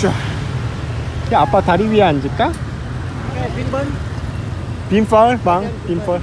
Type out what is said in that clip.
쫙. 야, 아빠 다리 위에 앉을까? 빈번 빈펄 방 빈펄